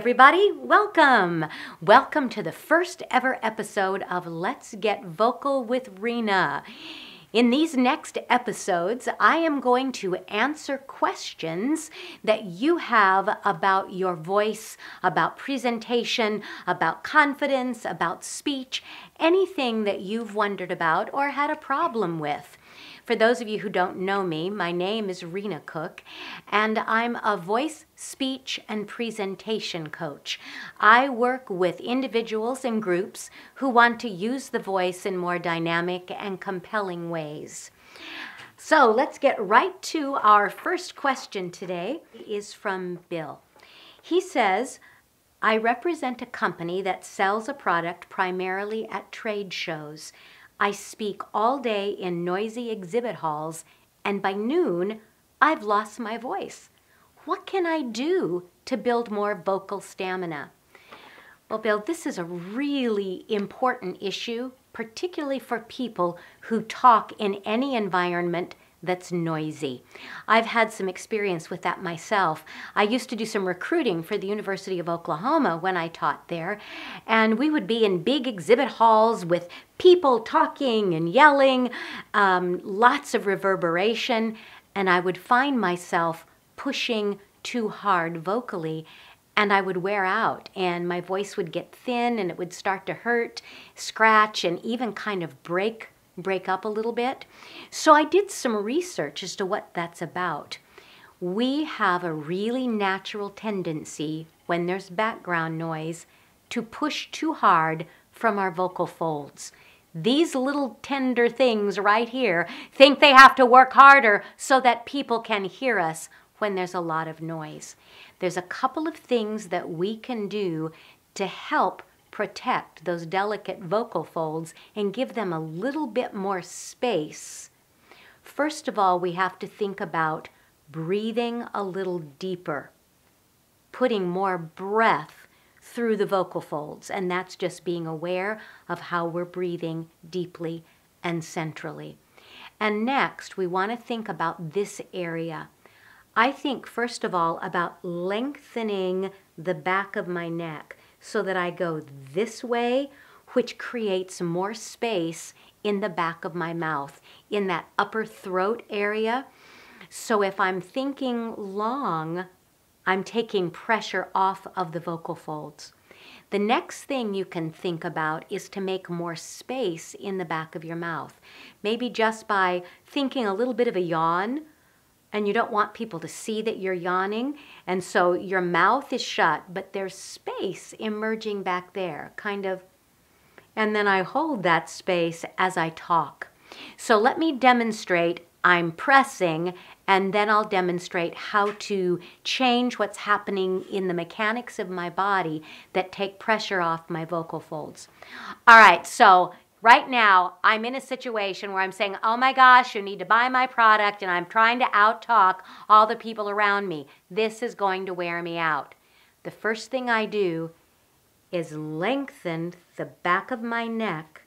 Everybody, welcome! Welcome to the first ever episode of Let's Get Vocal with Rena. In these next episodes, I am going to answer questions that you have about your voice, about presentation, about confidence, about speech, anything that you've wondered about or had a problem with. For those of you who don't know me, my name is Rena Cook, and I'm a voice, speech, and presentation coach. I work with individuals and groups who want to use the voice in more dynamic and compelling ways. So let's get right to our first question today it is from Bill. He says, I represent a company that sells a product primarily at trade shows. I speak all day in noisy exhibit halls, and by noon, I've lost my voice. What can I do to build more vocal stamina? Well, Bill, this is a really important issue, particularly for people who talk in any environment that's noisy. I've had some experience with that myself. I used to do some recruiting for the University of Oklahoma when I taught there, and we would be in big exhibit halls with people talking and yelling, um, lots of reverberation, and I would find myself pushing too hard vocally. And I would wear out, and my voice would get thin, and it would start to hurt, scratch, and even kind of break break up a little bit. So I did some research as to what that's about. We have a really natural tendency when there's background noise to push too hard from our vocal folds. These little tender things right here think they have to work harder so that people can hear us when there's a lot of noise. There's a couple of things that we can do to help protect those delicate vocal folds and give them a little bit more space, first of all, we have to think about breathing a little deeper, putting more breath through the vocal folds, and that's just being aware of how we're breathing deeply and centrally. And next, we want to think about this area. I think, first of all, about lengthening the back of my neck so that I go this way, which creates more space in the back of my mouth, in that upper throat area. So if I'm thinking long, I'm taking pressure off of the vocal folds. The next thing you can think about is to make more space in the back of your mouth. Maybe just by thinking a little bit of a yawn and you don't want people to see that you're yawning. And so your mouth is shut, but there's space emerging back there, kind of. And then I hold that space as I talk. So let me demonstrate. I'm pressing, and then I'll demonstrate how to change what's happening in the mechanics of my body that take pressure off my vocal folds. All right, so Right now, I'm in a situation where I'm saying, oh my gosh, you need to buy my product, and I'm trying to out talk all the people around me. This is going to wear me out. The first thing I do is lengthen the back of my neck.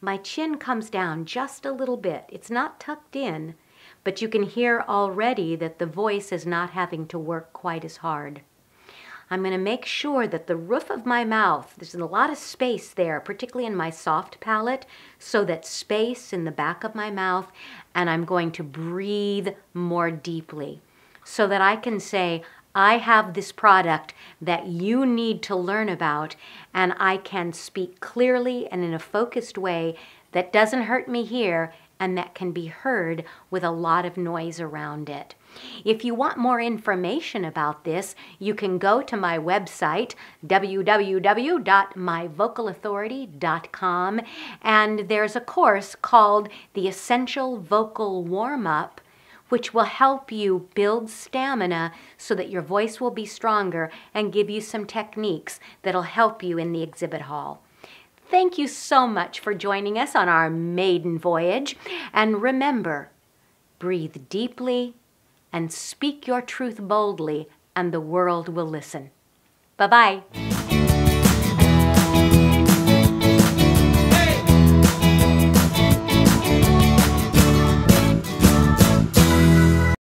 My chin comes down just a little bit. It's not tucked in, but you can hear already that the voice is not having to work quite as hard. I'm going to make sure that the roof of my mouth, there's a lot of space there, particularly in my soft palate, so that space in the back of my mouth, and I'm going to breathe more deeply. So that I can say, I have this product that you need to learn about, and I can speak clearly and in a focused way that doesn't hurt me here and that can be heard with a lot of noise around it. If you want more information about this, you can go to my website, www.myvocalauthority.com, and there's a course called The Essential Vocal Warm Up which will help you build stamina so that your voice will be stronger and give you some techniques that'll help you in the exhibit hall. Thank you so much for joining us on our maiden voyage. And remember, breathe deeply and speak your truth boldly, and the world will listen. Bye bye.